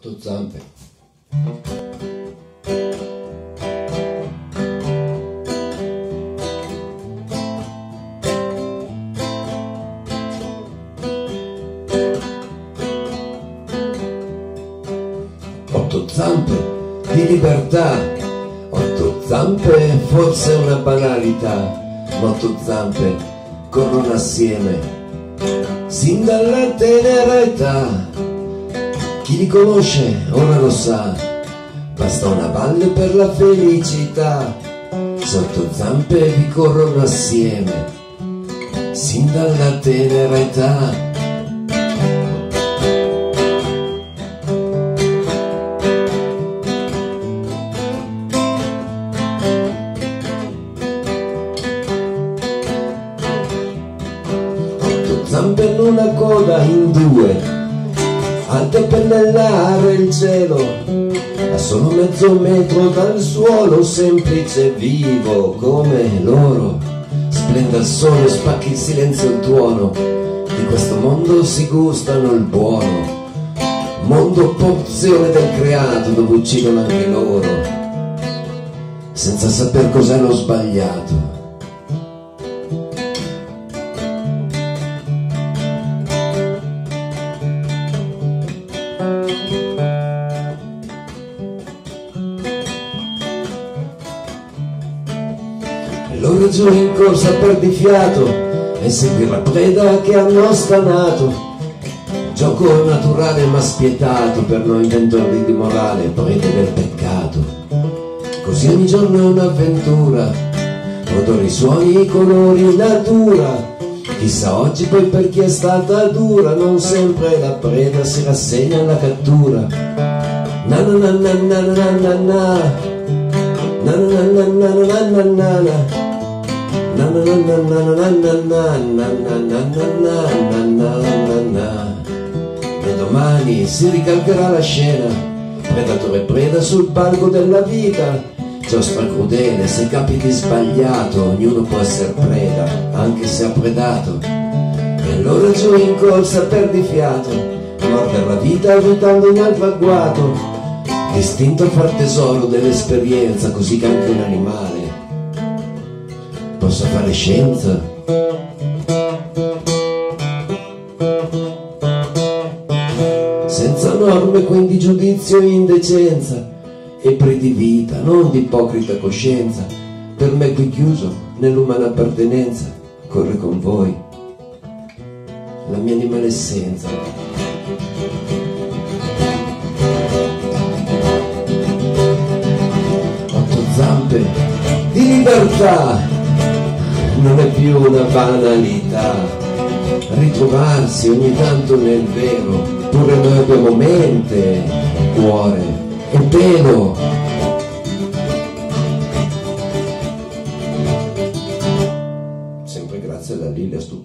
Otto zampe. Otto zampe di libertà, otto zampe forse una banalità, ma otto zampe corrono assieme, sin dalla tenera età. Chi li conosce ora lo sa, basta una valle per la felicità, sotto zampe vi corrono assieme, sin dalla tenera età. zampe in una coda in due, alte pennellare il cielo, a solo mezzo metro dal suolo, semplice vivo come loro. Splenda il sole, spacchi il silenzio il tuono, di questo mondo si gustano il buono. Mondo porzione del creato dove uccidono anche loro, senza saper cos'è lo sbagliato. Loro giù in corsa perdi fiato e segui la preda che hanno stanato gioco naturale ma spietato per noi inventori di morale prete del peccato così ogni giorno è un'avventura odori, suoni, colori, natura chissà oggi poi per chi è stata dura non sempre la preda si rassegna alla cattura na na na na na na na na na na na na na na na na e domani si ricalcherà la scena, predatore preda sul palco della vita, giostra crudele, se capiti sbagliato, ognuno può essere preda, anche se ha predato. E allora giù in corsa perdi fiato, morde la vita evitando ogni altro agguato, distinto a far tesoro dell'esperienza, così che anche un animale possa fare scienza. Senza norme, quindi giudizio e indecenza, e di vita, non di ipocrita coscienza, per me qui chiuso nell'umana appartenenza, corre con voi la mia animalessenza. Otto zampe di libertà non è più una banalità ritrovarsi ogni tanto nel vero pure noi abbiamo mente cuore e pelo. Sempre grazie alla Lilia sto